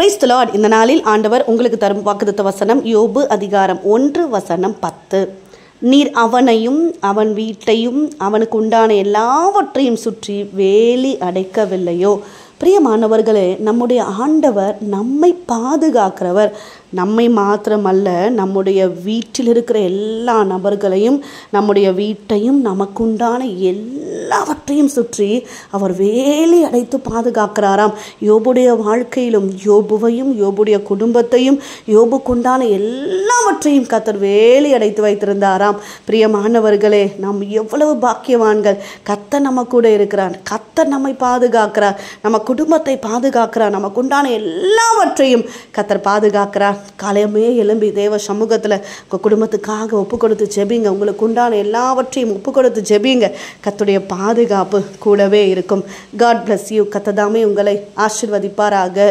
Price Lord இந்த நாளில் ஆண்டவர் உங்களுக்கு தரும் வாக்குத்த வசனம் யோபு அதிகாரம் ஒன்று வசனம் பத்து. நீர் அவனையும் அவன் வீட்டையும் அவனுக்கு உண்டான எல்லாவற்றையும் சுற்றி வேலி அடைக்கவில்லையோ? பிரியமானவர்களே நம்முடைய ஆண்டவர் நம்மை பாதுகாக்கிறவர். நம்மை மாத்திரமல்ல நம்முடைய வீட்டில் இருக்கிற எல்லா நபர்களையும் நம்முடைய வீட்டையும் நமக்குண்டான எல்லாவற்றையும் சுற்றி அவர் வேலி அடைத்து பாதுகாக்கிறாராம். யோபுடைய வாழ்க்கையிலும் யோபுவையும் யோபுடைய குடும்பத்தையும் யோபுக்குண்டான எல்லாவற்றையும் கத்தர் வேலி அடைத்து வைத்திருந்தாராம். பிரியமானவர்களே நாம் எவ்வளவு பாக்கியவான்கள். கத்தர் நம்ம கூட இருக்கிறான் கத்தர் நம்மை பாதுகாக்கிறார். நம்ம குடும்பத்தை பாதுகாக்கிறார். நமக்குண்டான எல்லாவற்றையும் கத்தர் பாதுகாக்கிறார். காலையமே எழும்பி தேவ சமூகத்தில் உங்கள் குடும்பத்துக்காக ஒப்பு கொடுத்து ஜெபிங்க. உங்களுக்கு உண்டான எல்லாவற்றையும் ஒப்பு கொடுத்து ஜெபிங்க. கத்துடைய பாதுகாப்பு கூடவே இருக்கும். காட் பிளஸ் யூ கத்ததாமே உங்களை ஆசிர்வதிப்பாராக.